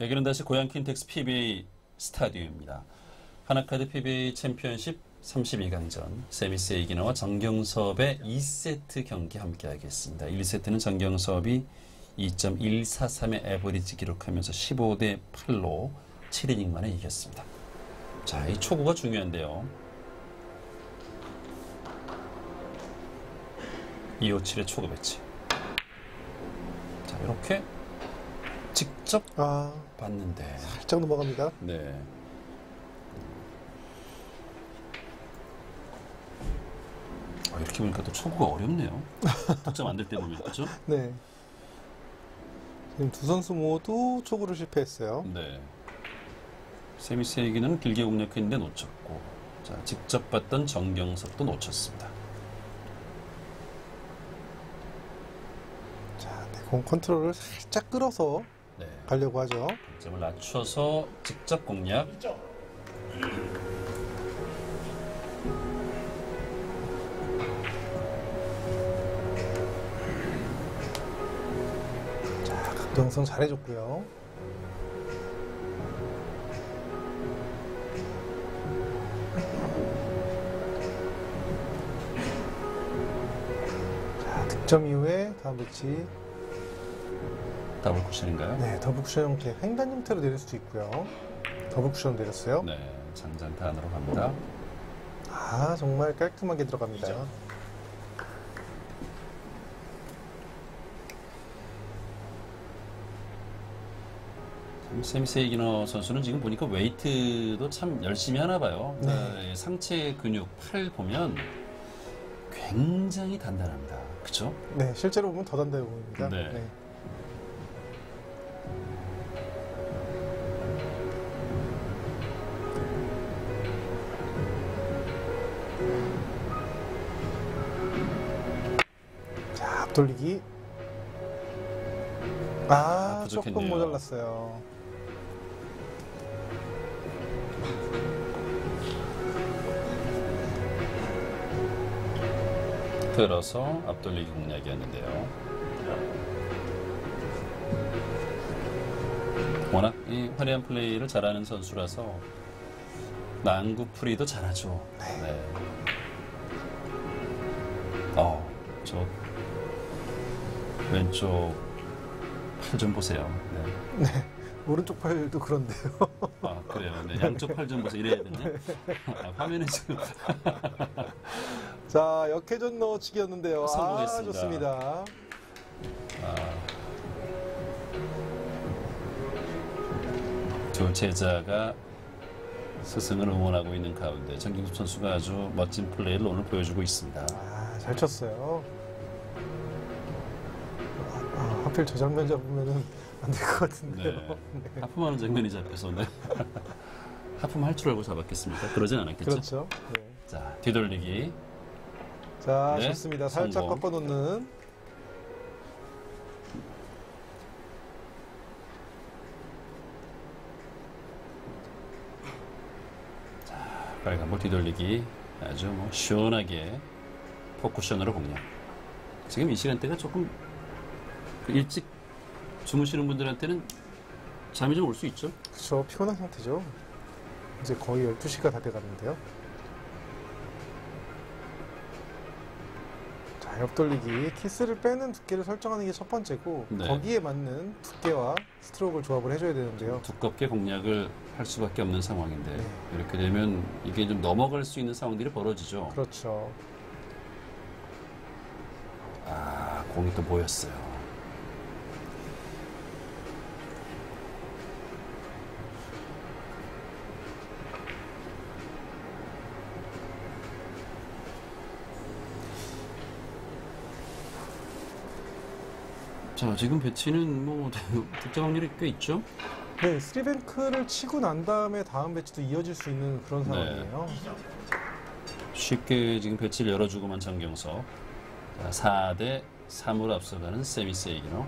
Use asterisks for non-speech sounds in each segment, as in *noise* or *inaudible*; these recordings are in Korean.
여기는 다시 고양 킨텍스 PBA 스타디움입니다. 하나카드 PBA 챔피언십 32강전 세미 세이기너와 정경섭의 2세트 경기 함께 하겠습니다. 1세트는 정경섭이 2.143의 애버리지 기록하면서 15대 8로 7이닝 만에 이겼습니다. 자, 이 초구가 중요한데요. 257의 초구 배치. 자, 이렇게 직접 아, 봤는데. 살짝 넘어갑니다. 네. 아, 이렇게 보니까 또 초구가 어렵네요. *laughs* 득점 안 될 때 보면 그죠? 네. 지금 두 선수 모두 초구를 실패했어요. 네. 세미세기는 길게 공략했는데 놓쳤고, 자 직접 봤던 정경석도 놓쳤습니다. 자, 네, 공 컨트롤을 살짝 끌어서 네. 가려고 하죠. 점을 낮춰서 직접 공략. 자, 각도형성 잘해줬고요. 자, 득점 이후에 다음 배치 더블 쿠션인가요? 네, 더블 쿠션 형태, 횡단 형태로 내릴 수도 있고요. 더블 쿠션 내렸어요. 네. 장전탄으로 갑니다. 아, 정말 깔끔하게 들어갑니다. 세미 세이기너 선수는 지금 보니까 웨이트도 참 열심히 하나 봐요. 네. 그러니까 상체 근육, 팔 보면 굉장히 단단합니다. 그쵸? 네, 실제로 보면 더 단단해 보입니다. 네. 돌리기. 아, 아, 조금. 모자랐어요. 들어서 앞돌리기 공략이었는데요. 워낙 이 화려한 플레이를 잘하는 선수라서 난구풀이도 잘하죠. 네. 어, 저 왼쪽 팔 좀 보세요. 네. *laughs* 오른쪽 팔도 그런데요. 아 그래요. 네, 양쪽 팔 좀 보세요. 이래야 되나? 아, 화면에 지금 *laughs* 자, 역회전 넣어치기였는데요. 아, 성공했습니다. 좋습니다. 두 제자가 스승을 응원하고 있는 가운데 정경섭 선수가 아주 멋진 플레이를 오늘 보여주고 있습니다. 아, 잘 쳤어요. 하필 저 장면 잡으면은 안 될 것 같은데요. 네. 하품하는 장면이 잡혀서 네. *laughs* 하품할 줄 알고 잡았겠습니까? 그러진 않았겠죠? 그렇죠. 네. 자 뒤돌리기 자, 네, 좋습니다. 살짝 성공. 꺾어놓는. 빨간볼 뒤돌리기 아주 뭐 시원하게 포쿠션으로 공략. 지금 이 시간대가 조금 그 일찍 주무시는 분들한테는 잠이 좀 올 수 있죠? 그렇죠. 피곤한 상태죠. 이제 거의 12시가 다 돼가는데요. 자, 옆돌리기. 키스를 빼는 두께를 설정하는 게 첫 번째고 네. 거기에 맞는 두께와 스트로크를 조합을 해줘야 되는데요. 두껍게 공략을 할 수밖에 없는 상황인데 네. 이렇게 되면 이게 좀 넘어갈 수 있는 상황들이 벌어지죠. 그렇죠. 아 공이 또 모였어요. 자 지금 배치는 뭐 *laughs* 득점 확률이 꽤 있죠? 네, 스리뱅크를 치고 난 다음에 다음 배치도 이어질 수 있는 그런 네. 상황이에요. 쉽게 지금 배치를 열어주고만 정경석 4대 3으로 앞서가는 세미세이기노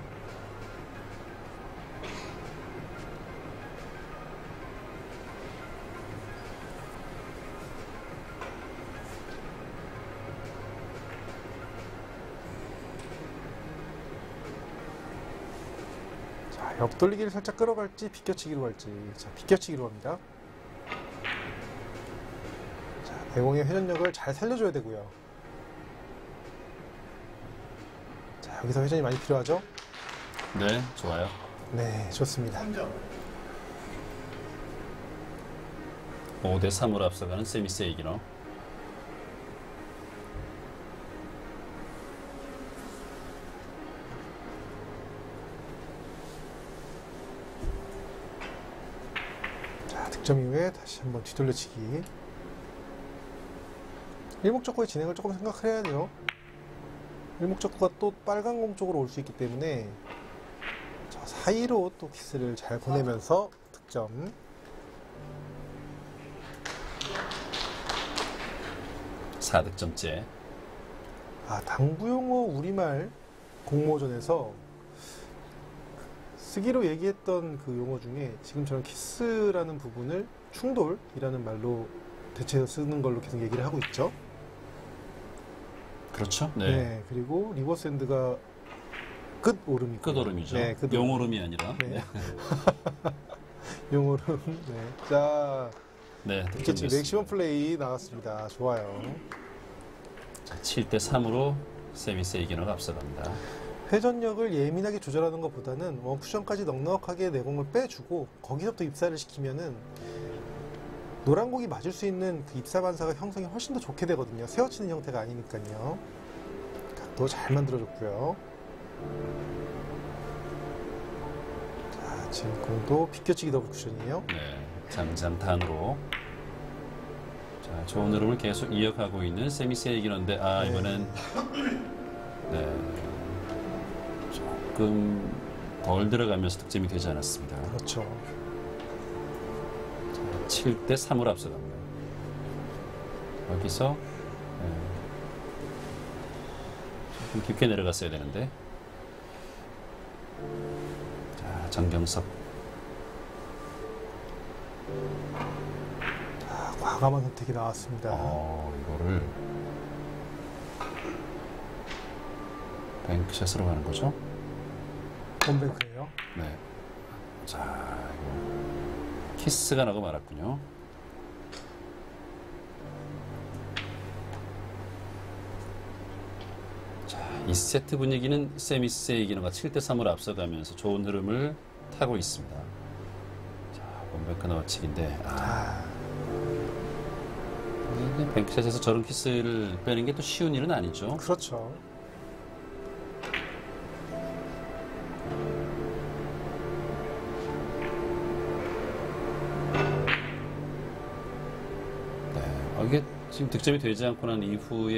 자, 자, 옆돌리기를 살짝 끌어갈지 비껴치기로 갈지. 자, 비껴치기로 갑니다. 자, 내공의 회전력을 잘 살려줘야 되고요. 자, 여기서 회전이 많이 필요하죠? 네, 좋아요. 네, 좋습니다. 5대 3으로 앞서가는 세미스 이기너. 득점 이후에 다시 한번 뒤돌려치기. 일목적구의 진행을 조금 생각해야 돼요. 일목적구가 또 빨간 공 쪽으로 올 수 있기 때문에 저 사이로 또 키스를 잘 보내면서 득점. 사득점째 아, 당구용어 우리말 공모전에서 쓰기로 얘기했던 그 용어 중에 지금처럼 키스라는 부분을 충돌이라는 말로 대체해서 쓰는 걸로 계속 얘기를 하고 있죠. 그렇죠? 네. 네. 그리고 reverse end가 끝 오름이고. 끝오름이죠. 네, 끝 용오름이 아니라. 네. 네. *laughs* 용오름. 네. 자, 네, 이렇게 지금. 맥시멈 플레이 나왔습니다. 좋아요. 7대 3으로 세미스 이기너가 앞서갑니다. 회전력을 예민하게 조절하는 것보다는 원쿠션까지 넉넉하게 내공을 빼주고 거기서부터 입사를 시키면은 노란 공이 맞을 수 있는 그 입사 반사가 형성이 훨씬 더 좋게 되거든요. 세워치는 형태가 아니니까요. 각도 잘 만들어줬고요. 자, 지금 공도 비껴치기 더블 쿠션이에요. 네, 장장탄으로. 자, 좋은 흐름을 계속 이어가고 있는 세미스 이기너인데, 아, 네. 이번엔. 네. *laughs* 조금 덜 들어가면서 득점이 되지 않았습니다. 그렇죠. 7대 3으로 앞서갑니다. 여기서 예, 조금 깊게 내려갔어야 되는데 자 정경섭 자, 과감한 선택이 나왔습니다. 어 이거를 뱅크샷으로 가는 거죠? 홈뱅크예요. 네. 자 키스가 나고 말았군요. 자, 2세트 분위기는 세미스의 이기너가 7대 3으로 앞서가면서 좋은 흐름을 타고 있습니다. 자, 원뱅크 넣어치기인데 아, 뱅크샷에서 저런 키스를 빼는 게 또 쉬운 일은 아니죠. 그렇죠. 지금 득점이 되지 않고 난 이후에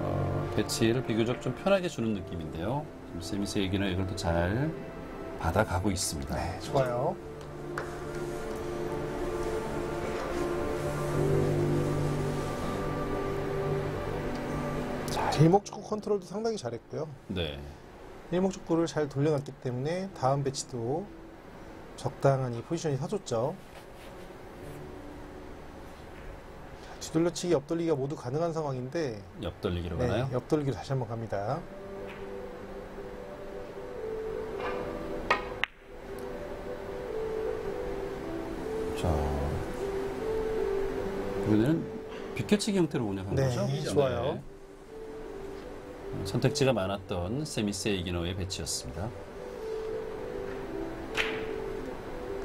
어, 배치를 비교적 좀 편하게 주는 느낌인데요. 지금 세미 세이기너는 이걸 또 잘 받아가고 있습니다. 네, 좋아요. 자, 일목축구 컨트롤도 상당히 잘했고요. 네. 일목축구를 잘 돌려놨기 때문에 다음 배치도 적당한 이 포지션이 서줬죠. 자, 뒤돌려치기, 옆돌리기가 모두 가능한 상황인데 옆돌리기로 네, 가나요? 옆돌리기로 다시 한번 갑니다. 자, 이번에는 비켜치기 형태로 운영한 네, 거죠? 좋아요. 네. 선택지가 많았던 세미스 이기너의 배치였습니다.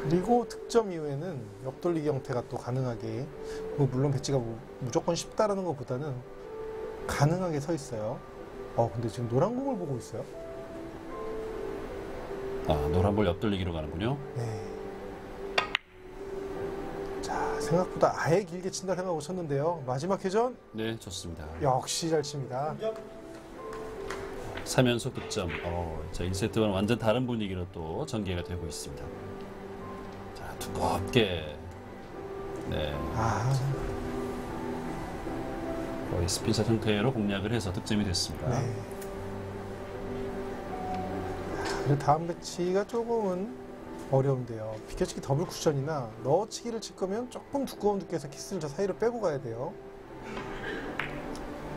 그리고 득점 이후에는 옆돌리기 형태가 또 가능하게 뭐 물론 배치가 무- 무조건 쉽다라는 것보다는 가능하게 서 있어요. 어 근데 지금 노란 공을 보고 있어요. 아, 노란 볼 옆돌리기로 가는군요. 네. 자 생각보다 아예 길게 친다 생각하고 쳤는데요. 마지막 회전 네, 좋습니다. 역시 잘 칩니다. 3연속 득점. 어, 자, 1세트와는 완전 다른 분위기로 또 전개가 되고 있습니다. 자, 두껍게. 네. 아 거의 스핀샷 형태로 공략을 해서 득점이 됐습니다. 네. 그리고 다음 배치가 조금은 어려운데요. 비켜치기 더블 쿠션이나 넣어치기를 칠 거면 조금 두꺼운 두께에서 키스를 저 사이로 빼고 가야 돼요.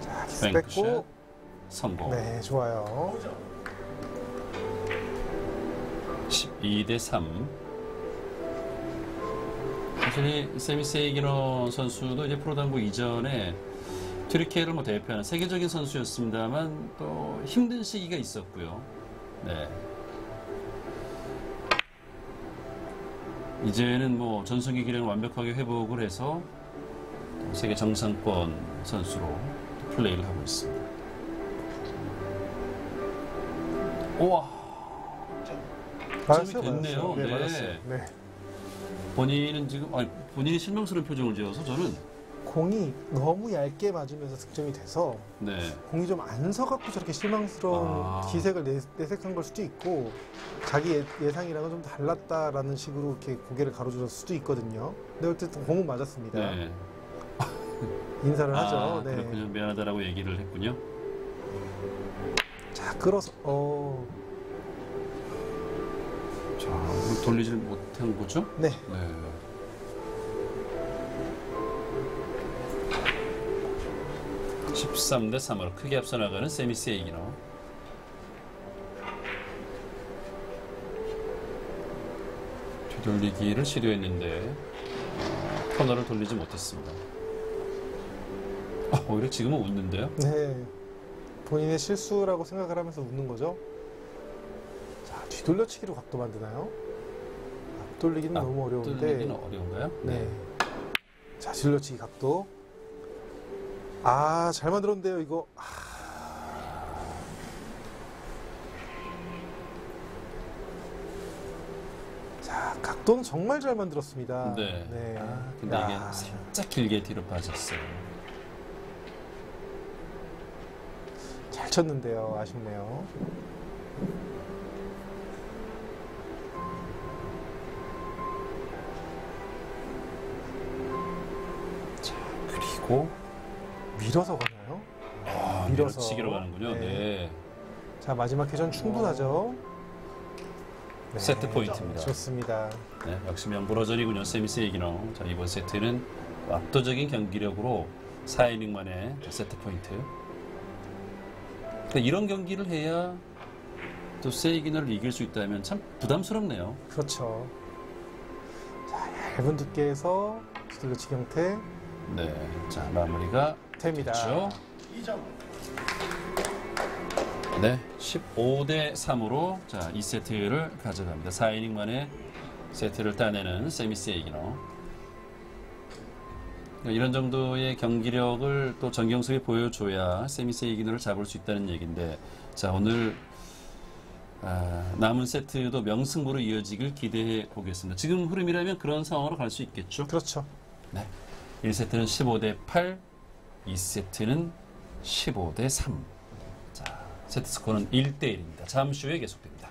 자, 키스. 뺐고. 성공. 네, 좋아요. 12대 3. 사실 이 세미 세이기너 선수도 이제 프로당구 이전에 튀르키예를 뭐 대표하는 세계적인 선수였습니다만 또 힘든 시기가 있었고요. 네. 이제는 뭐 전성기 기량을 완벽하게 회복을 해서 또 세계 정상권 선수로 플레이를 하고 있습니다. 우와. 맞았어요, 됐네요. 맞았어요. 네, 네. 본인은 지금 아니, 본인이 실망스러운 표정을 지어서 저는 공이 너무 얇게 맞으면서 득점이 돼서 네. 공이 좀 안 서갖고 저렇게 실망스러운 아. 기색을 내, 내색한 걸 수도 있고 자기 예, 예상이랑은 좀 달랐다라는 식으로 이렇게 고개를 가로질렀을 수도 있거든요. 근데 어쨌든 공은 맞았습니다. 네. *laughs* 인사를 하죠. 아, 네. 그렇군요. 미안하다라고 얘기를 했군요. 자, 끌어서 어, 자, 이거 돌리질 못한 거죠? 네. 네. (13대 3으로) 크게 앞서 나가는 세미스 에이기너 뒤돌리기를 시도했는데 코너를 돌리지 못했습니다 아, 오히려 지금은 웃는데요 네. 본인의 실수라고 생각을 하면서 웃는 거죠. 자, 뒤돌려치기로 각도 만드나요? 앞돌리기는 너무 어려운데. 돌리기는 어려운가요? 네. 자, 뒤돌려치기 각도. 아, 잘 만들었는데요, 이거. 아, 자, 각도는 정말 잘 만들었습니다. 네. 네. 아, 근데 이게 야, 살짝 길게 뒤로 빠졌어요. 잘 쳤는데요. 아쉽네요. 그리고 밀어서 가나요? 아, 밀어서. 밀어치기로 가는군요. 네. 네. 자, 마지막 회전 충분하죠. 네. 세트 포인트입니다. 좋습니다. 네, 역시 명불허전이군요. 세미스 얘기너. 자, 이번 세트는 압도적인 경기력으로 4이닝 만에 세트 포인트. 그러니까 이런 경기를 해야 또 세이기너를 이길 수 있다면 참 부담스럽네요. 그렇죠. 자, 얇은 두께에서 뒤돌려치기 형태 네. 자, 마무리가 됩니다. 됐죠. 네, 15대 3으로 자, 2세트를 가져갑니다. 4이닝 만에 세트를 따내는 세미스 에이기너. 그러니까 이런 정도의 경기력을 또 정경수에 보여줘야 세미스 에이기너를 잡을 수 있다는 얘기인데, 자, 오늘 아, 남은 세트도 명승부로 이어지길 기대해 보겠습니다. 지금 흐름이라면 그런 상황으로 갈 수 있겠죠? 그렇죠. 네. 1세트는 15대 8, 2세트는 15대 3. 자, 세트 스코어는 1대 1입니다. 잠시 후에 계속됩니다.